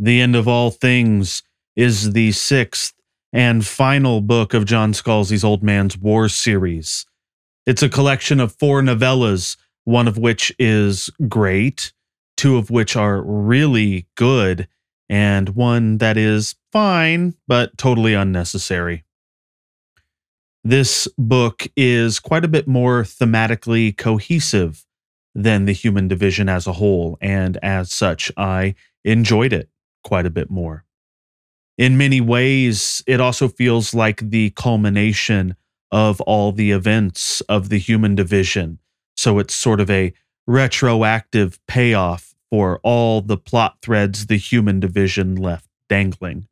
The End of All Things is the sixth and final book of John Scalzi's Old Man's War series. It's a collection of four novellas, one of which is great, two of which are really good, and one that is fine, but totally unnecessary. This book is quite a bit more thematically cohesive than the human division as a whole, and as such, I enjoyed it quite a bit more. In many ways, it also feels like the culmination of all the events of the human division. So it's sort of a retroactive payoff for all the plot threads the human division left dangling.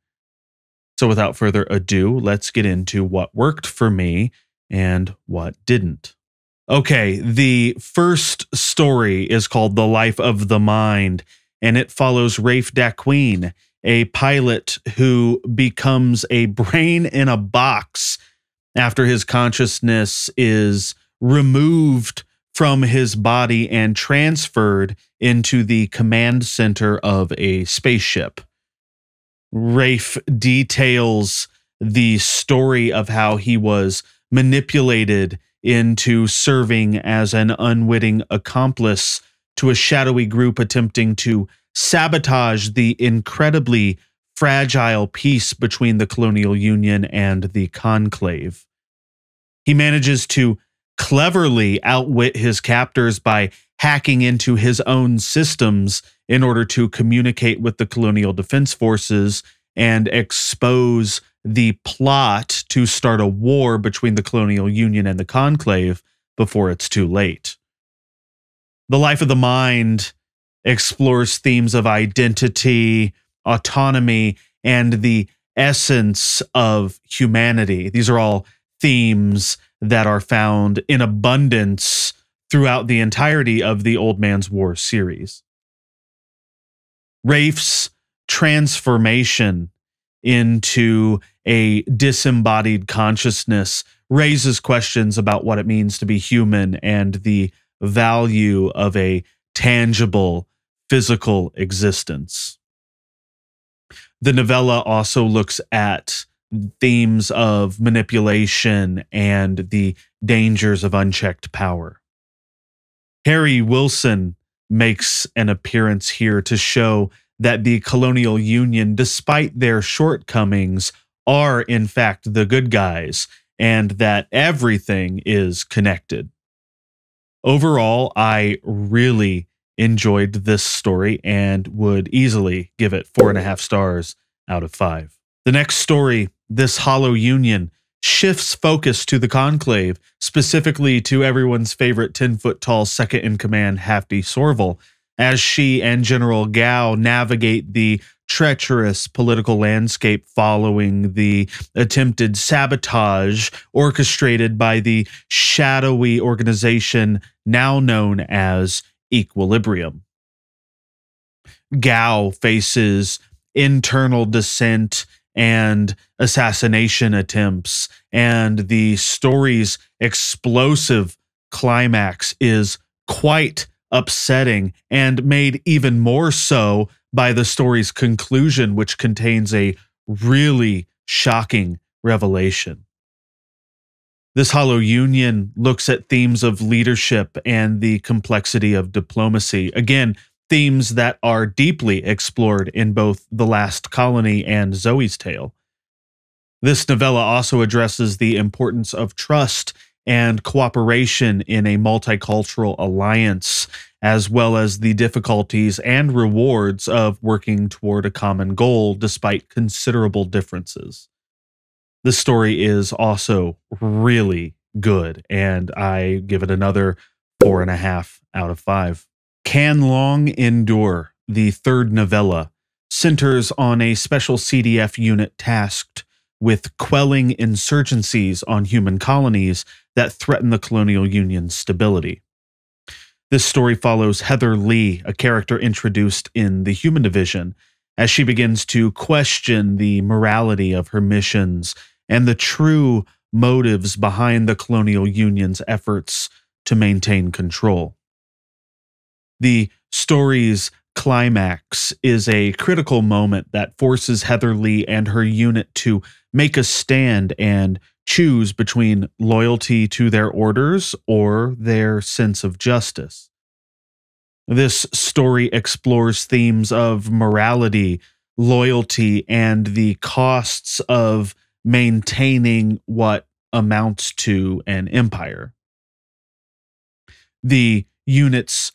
So without further ado, let's get into what worked for me and what didn't. Okay, the first story is called The Life of the Mind, and it follows Rafe Daquin, a pilot who becomes a brain in a box after his consciousness is removed from his body and transferred into the command center of a spaceship. Rafe details the story of how he was manipulated into serving as an unwitting accomplice to a shadowy group attempting to sabotage the incredibly fragile peace between the colonial union and the conclave. He manages to cleverly outwit his captors by hacking into his own systems in order to communicate with the colonial defense forces and expose the plot to start a war between the colonial union and the conclave before it's too late. The Life of the Mind explores themes of identity, autonomy, and the essence of humanity. These are all themes that are found in abundance throughout the entirety of the Old Man's War series. Rafe's transformation into a disembodied consciousness raises questions about what it means to be human and the value of a tangible physical existence. The novella also looks at themes of manipulation and the dangers of unchecked power. Harry Wilson makes an appearance here to show that the colonial union, despite their shortcomings, are in fact the good guys and that everything is connected. Overall, I really enjoyed this story and would easily give it four and a half stars out of five. The next story, This Hollow Union, shifts focus to the Conclave, specifically to everyone's favorite 10 foot tall second in command, Hafte Sorvalh, as she and General Gau navigate the treacherous political landscape following the attempted sabotage orchestrated by the shadowy organization now known as Equilibrium. Gau faces internal dissent and assassination attempts, and the story's explosive climax is quite upsetting and made even more so by the story's conclusion, which contains a really shocking revelation. This Hollow Union looks at themes of leadership and the complexity of diplomacy. Again, themes that are deeply explored in both The Last Colony and Zoe's Tale. This novella also addresses the importance of trust and cooperation in a multicultural alliance, as well as the difficulties and rewards of working toward a common goal despite considerable differences. The story is also really good, and I give it another four and a half out of five. Can Long Endure, the third novella, centers on a special CDF unit tasked with quelling insurgencies on human colonies that threaten the colonial union's stability. This story follows Heather Lee, a character introduced in the Human Division, as she begins to question the morality of her missions and the true motives behind the colonial union's efforts to maintain control. The story's climax is a critical moment that forces Heather Lee and her unit to make a stand and choose between loyalty to their orders or their sense of justice. This story explores themes of morality, loyalty, and the costs of maintaining what amounts to an empire. The unit's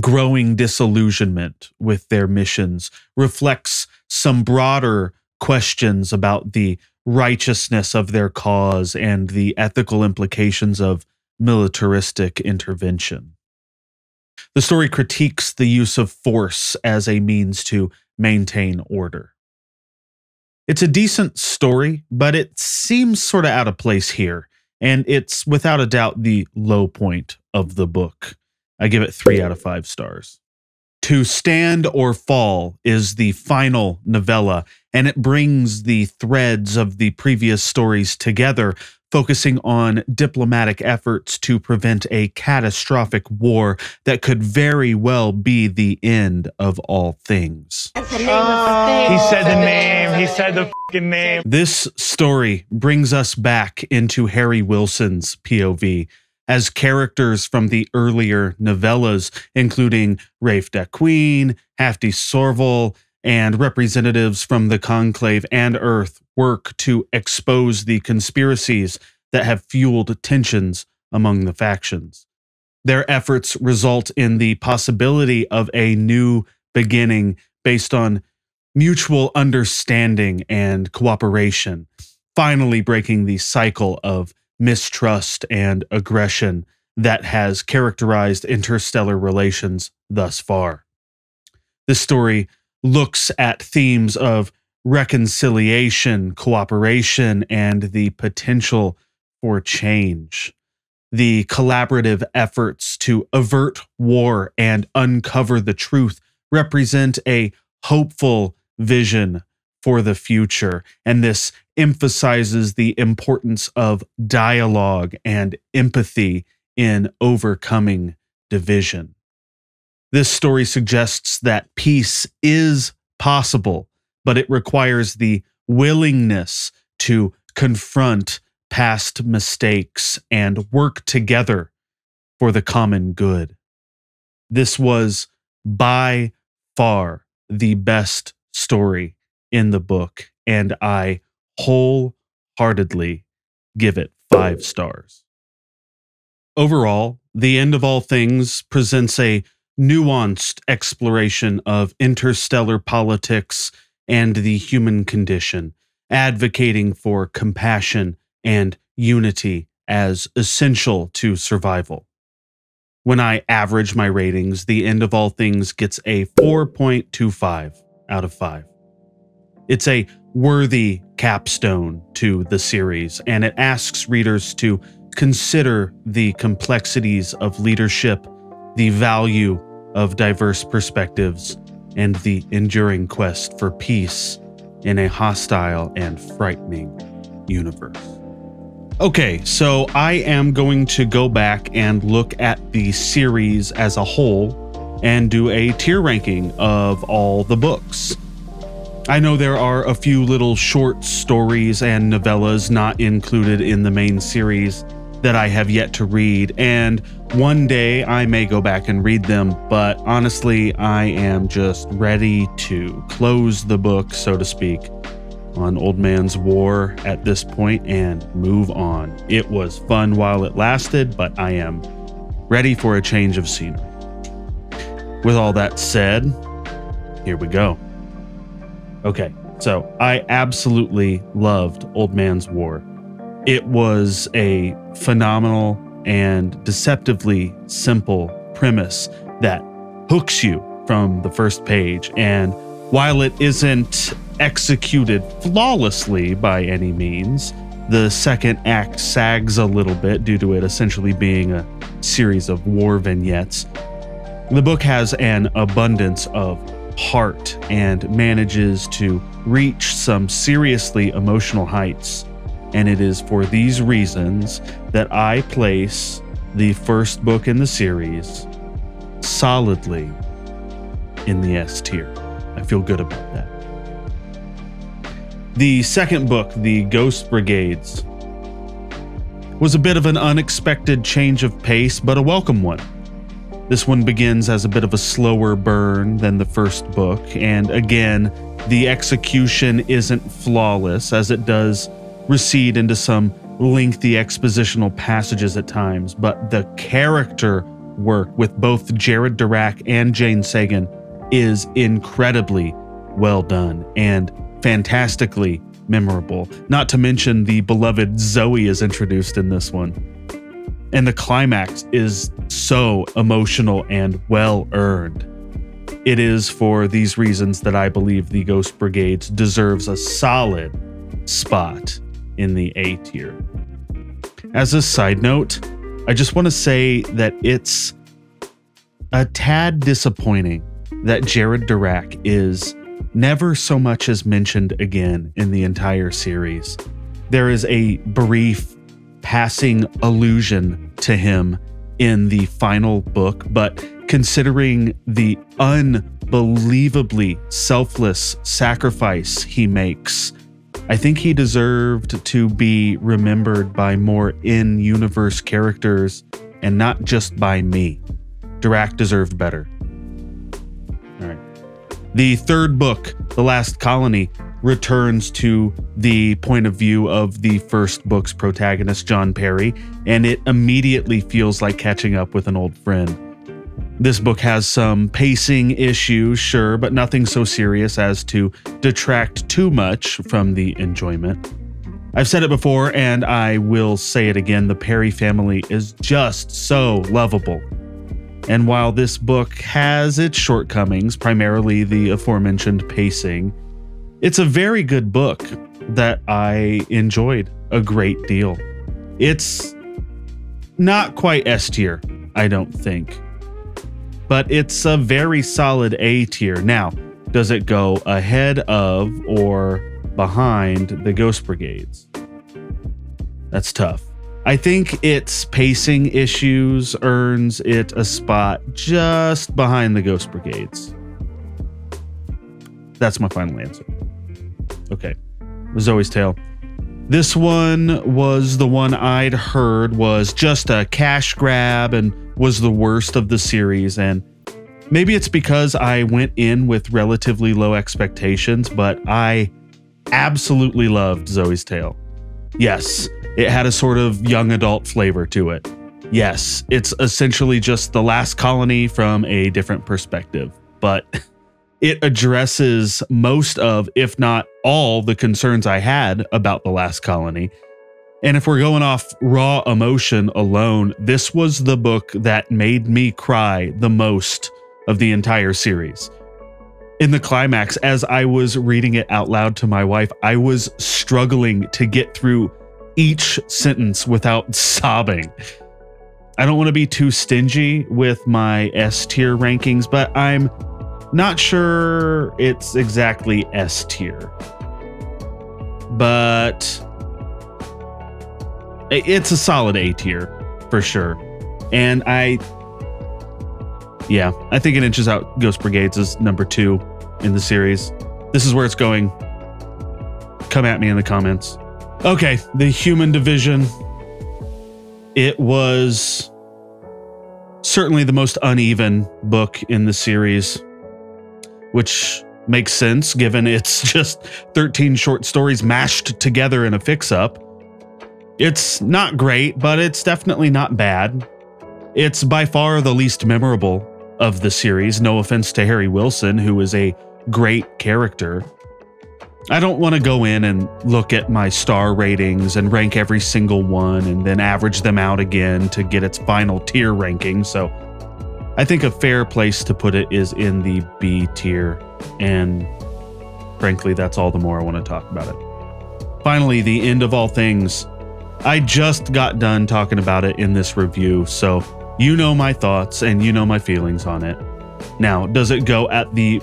growing disillusionment with their missions reflects some broader questions about the righteousness of their cause and the ethical implications of militaristic intervention. The story critiques the use of force as a means to maintain order. It's a decent story, but it seems sort of out of place here, and it's without a doubt the low point of the book. I give it three out of five stars. To Stand or Fall is the final novella, and it brings the threads of the previous stories together, focusing on diplomatic efforts to prevent a catastrophic war that could very well be the end of all things. That's the name of the thing. He said the name. He said the fucking name. This story brings us back into Harry Wilson's POV as characters from the earlier novellas, including Rafe de Queen, Hafte Sorvalh, and representatives from the Conclave and Earth work to expose the conspiracies that have fueled tensions among the factions. Their efforts result in the possibility of a new beginning based on mutual understanding and cooperation, finally breaking the cycle of mistrust and aggression that has characterized interstellar relations thus far. This story looks at themes of reconciliation, cooperation, and the potential for change. The collaborative efforts to avert war and uncover the truth represent a hopeful vision for the future. And this emphasizes the importance of dialogue and empathy in overcoming division. This story suggests that peace is possible, but it requires the willingness to confront past mistakes and work together for the common good. This was by far the best story in the book, and I wholeheartedly give it five stars. Overall, The End of All Things presents a nuanced exploration of interstellar politics and the human condition, advocating for compassion and unity as essential to survival. When I average my ratings, The End of All Things gets a 4.25 out of 5. It's a worthy capstone to the series, and it asks readers to consider the complexities of leadership, the value of diverse perspectives, and the enduring quest for peace in a hostile and frightening universe. Okay, so I am going to go back and look at the series as a whole and do a tier ranking of all the books. I know there are a few little short stories and novellas not included in the main series that I have yet to read, and one day I may go back and read them, but honestly, I am just ready to close the book, so to speak, on Old Man's War at this point and move on. It was fun while it lasted, but I am ready for a change of scenery. With all that said, here we go. Okay, so I absolutely loved Old Man's War. It was a phenomenal and deceptively simple premise that hooks you from the first page. And while it isn't executed flawlessly by any means, the second act sags a little bit due to it essentially being a series of war vignettes. The book has an abundance of heart and manages to reach some seriously emotional heights. And it is for these reasons that I place the first book in the series solidly in the S tier. I feel good about that. The second book, The Ghost Brigades, was a bit of an unexpected change of pace, but a welcome one. This one begins as a bit of a slower burn than the first book, and again, the execution isn't flawless as it does recede into some lengthy expositional passages at times, but the character work with both Jared Dirac and Jane Sagan is incredibly well done and fantastically memorable. Not to mention the beloved Zoe is introduced in this one. And the climax is so emotional and well earned. It is for these reasons that I believe the Ghost Brigades deserves a solid spot in the A tier. As a side note, I just want to say that it's a tad disappointing that Jared Dirac is never so much as mentioned again in the entire series. There is a brief passing allusion to him in the final book, but considering the unbelievably selfless sacrifice he makes, I think he deserved to be remembered by more in universe characters and not just by me. Dirac deserved better. All right. The third book, The Last Colony, returns to the point of view of the first book's protagonist, John Perry, and it immediately feels like catching up with an old friend. This book has some pacing issues, sure, but nothing so serious as to detract too much from the enjoyment. I've said it before and I will say it again the Perry family is just so lovable. And while this book has its shortcomings, primarily the aforementioned pacing, it's a very good book that I enjoyed a great deal. It's not quite S tier, I don't think, but it's a very solid A tier. Now, does it go ahead of or behind the Ghost Brigades? That's tough. I think its pacing issues earns it a spot just behind the Ghost Brigades. That's my final answer. Okay. Zoe's Tale. This one was the one I'd heard was just a cash grab and was the worst of the series. And maybe it's because I went in with relatively low expectations, but I absolutely loved Zoe's Tale. Yes, it had a sort of young adult flavor to it. Yes, it's essentially just the last colony from a different perspective, but it addresses most of, if not all, the concerns I had about the last colony. And if we're going off raw emotion alone, this was the book that made me cry the most of the entire series. In the climax, as I was reading it out loud to my wife, I was struggling to get through each sentence without sobbing. I don't want to be too stingy with my S tier rankings, but I'm not sure it's exactly S tier. But it's a solid A tier for sure. And I, yeah, I think it inches out Ghost Brigades is number two in the series. This is where it's going. Come at me in the comments. Okay, the human division. It was certainly the most uneven book in the series, which makes sense given it's just 13 short stories mashed together in a fix up. It's not great, but it's definitely not bad. It's by far the least memorable of the series, no offense to Harry Wilson, who is a great character. I don't want to go in and look at my star ratings and rank every single one and then average them out again to get its final tier ranking. So I think a fair place to put it is in the B tier. And frankly, that's all the more I want to talk about it. Finally, the end of all things. I just got done talking about it in this review, so you know my thoughts and you know my feelings on it. Now, does it go at the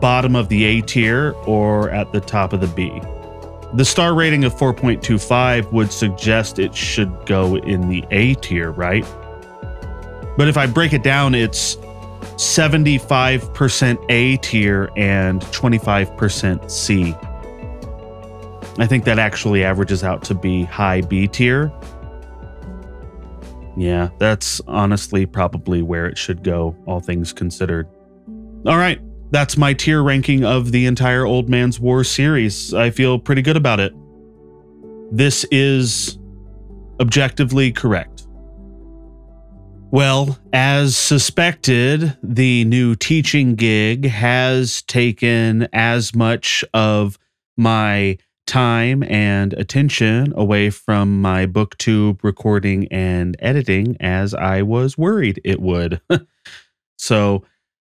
bottom of the A tier or at the top of the B. The star rating of 4.25 would suggest it should go in the A tier, right? But if I break it down, it's 75% A tier and 25% C. I think that actually averages out to be high B tier. Yeah, that's honestly probably where it should go, all things considered. All right, that's my tier ranking of the entire Old Man's War series. I feel pretty good about it. This is objectively correct. Well, as suspected, the new teaching gig has taken as much of my time and attention away from my booktube recording and editing as I was worried it would. so,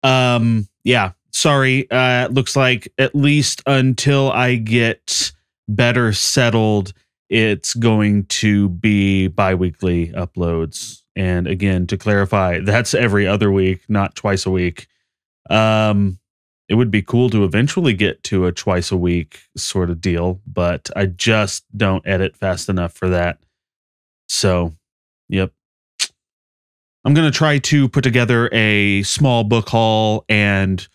um, yeah, sorry. Uh, looks like at least until I get better settled, it's going to be biweekly uploads. And again, to clarify, that's every other week, not twice a week. Um, it would be cool to eventually get to a twice a week sort of deal, but I just don't edit fast enough for that. So, yep. I'm going to try to put together a small book haul and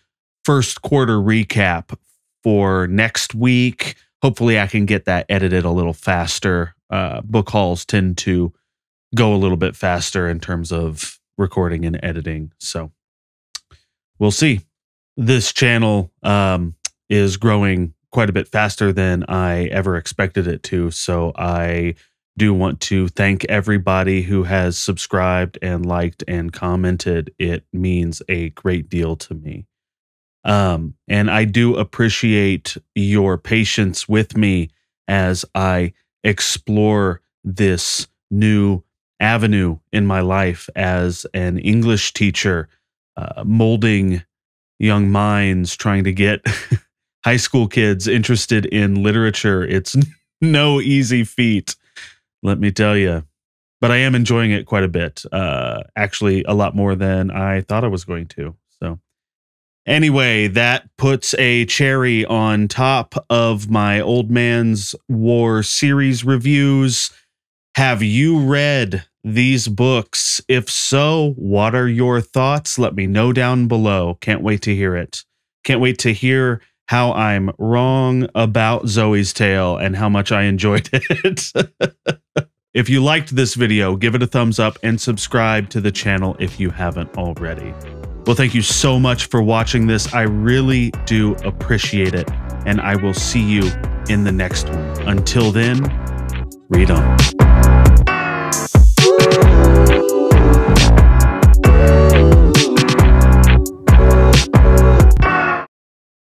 first quarter recap for next week. Hopefully, I can get that edited a little faster. Uh, book hauls tend to go a little bit faster in terms of recording and editing. So, we'll see this channel um, is growing quite a bit faster than I ever expected it to. So I do want to thank everybody who has subscribed and liked and commented. It means a great deal to me. Um, and I do appreciate your patience with me as I explore this new avenue in my life as an English teacher, uh, molding young minds trying to get high school kids interested in literature. It's no easy feat, let me tell you. But I am enjoying it quite a bit. Uh, actually, a lot more than I thought I was going to. So, anyway, that puts a cherry on top of my Old Man's War series reviews. Have you read these books? If so, what are your thoughts? Let me know down below. Can't wait to hear it. Can't wait to hear how I'm wrong about Zoe's Tale and how much I enjoyed it. if you liked this video, give it a thumbs up and subscribe to the channel if you haven't already. Well, thank you so much for watching this. I really do appreciate it. And I will see you in the next one. Until then, read on.